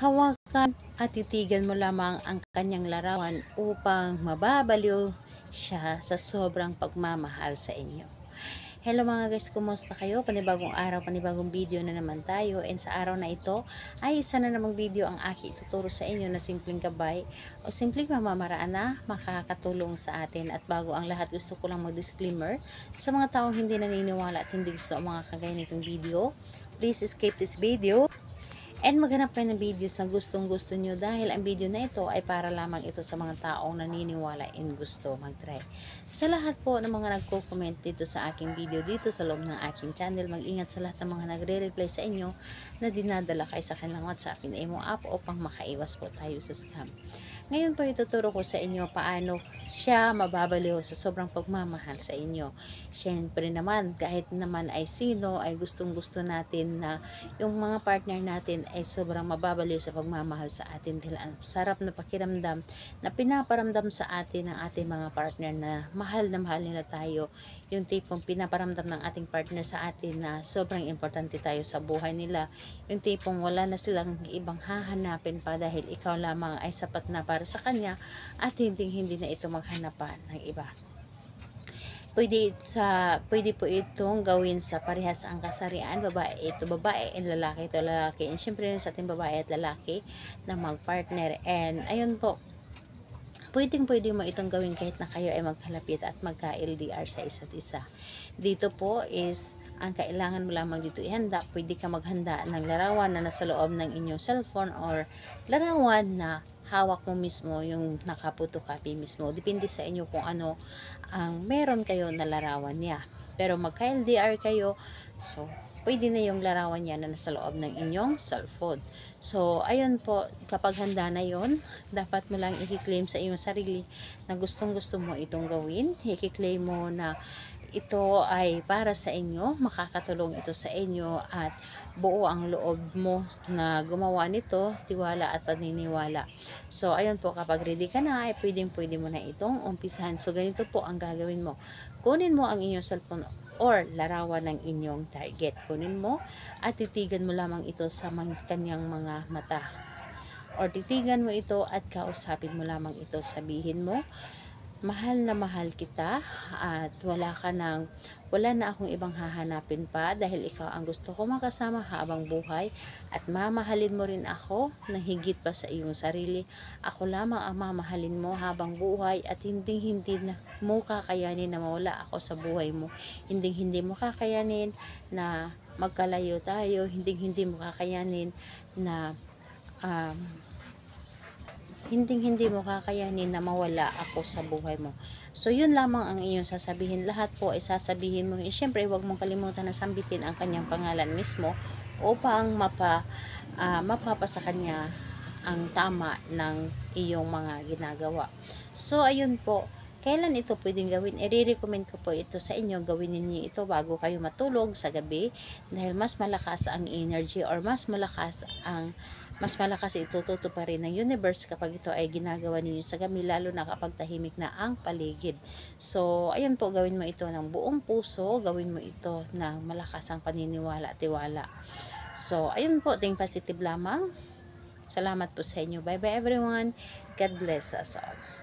Hawakan at titigan mo lamang ang kanyang larawan upang mababaliw siya sa sobrang pagmamahal sa inyo. Hello mga guys, kumusta kayo? Panibagong araw, panibagong video na naman tayo. And sa araw na ito, ay isa na namang video ang aki ituturo sa inyo na simpleng gabay o simpleng mamamaraan na makakatulong sa atin. At bago ang lahat, gusto ko lang mag-disclaimer sa mga taong hindi naniniwala at hindi gusto ang mga kagaya nitong video. Please escape this video And maghanap kayo ng videos na gustong gusto nyo dahil ang video na ito ay para lamang ito sa mga taong naniniwala in gusto mag-try. Sa lahat po ng mga nagko-comment dito sa aking video dito sa loob ng aking channel, mag-ingat sa lahat ng mga nagre-reply sa inyo na dinadala kayo sa kanilang WhatsApp in mo app upang makaiwas po tayo sa scam. Ngayon po ituturo ko sa inyo paano siya mababaliw sa sobrang pagmamahal sa inyo. Siyempre naman, kahit naman ay sino, ay gustong gusto natin na yung mga partner natin ay sobrang mababaliw sa pagmamahal sa atin dahil ang sarap na pakiramdam na pinaparamdam sa atin ng ating mga partner na mahal na mahal nila tayo yung tipong pinaparamdam ng ating partner sa atin na sobrang importante tayo sa buhay nila yung tipong wala na silang ibang hahanapin pa dahil ikaw lamang ay sapat na para sa kanya at hindi hindi na ito maghanap pa ng iba. Pwede sa pwede po itong gawin sa parehas ang kasarian babae ito babae and lalaki ito lalaki. And syempre sa ating babae at lalaki na magpartner. And ayun po pwedeng pwede mo itong gawin kahit na kayo ay magkalapit at magka LDR sa isa't isa. Dito po is ang kailangan mo lamang dito ihanda pwede ka maghanda ng larawan na nasa loob ng inyong cellphone or larawan na hawak mo mismo yung nakapotocopy mismo. Depende sa inyo kung ano ang meron kayo na larawan niya. Pero magka-LDR kayo, so pwede na yung larawan niya na nasa loob ng inyong cellphone. So, ayun po, kapag handa na yon dapat mo lang i-claim sa iyong sarili na gustong gusto mo itong gawin. I-claim mo na ito ay para sa inyo, makakatulong ito sa inyo at buo ang loob mo na gumawa nito, tiwala at paniniwala. So, ayun po, kapag ready ka na, ay pwedeng pwede mo na itong umpisahan. So, ganito po ang gagawin mo. Kunin mo ang inyong cellphone or larawan ng inyong target. Kunin mo at titigan mo lamang ito sa kanyang mga mata. Or titigan mo ito at kausapin mo lamang ito. Sabihin mo, mahal na mahal kita at wala ka nang wala na akong ibang hahanapin pa dahil ikaw ang gusto ko makasama habang buhay at mamahalin mo rin ako na higit pa sa iyong sarili. Ako lamang ang mamahalin mo habang buhay at hindi hindi na mo kakayanin na mawala ako sa buhay mo. Hindi hindi mo kakayanin na magkalayo tayo. Hindi hindi mo kakayanin na um, hindi hindi mo kakayanin na mawala ako sa buhay mo. So, yun lamang ang iyong sasabihin. Lahat po ay sasabihin mo. E, Siyempre, huwag mong kalimutan na sambitin ang kanyang pangalan mismo upang mapa, uh, mapapa sa kanya ang tama ng iyong mga ginagawa. So, ayun po. Kailan ito pwedeng gawin? I-recommend ko po ito sa inyo. Gawin niyo ito bago kayo matulog sa gabi dahil mas malakas ang energy or mas malakas ang mas malakas itututo pa rin ng universe kapag ito ay ginagawa ninyo sa gabi, lalo na kapag tahimik na ang paligid. So, ayun po, gawin mo ito ng buong puso, gawin mo ito ng malakas ang paniniwala at tiwala. So, ayun po, ting positive lamang. Salamat po sa inyo. Bye-bye everyone. God bless us all.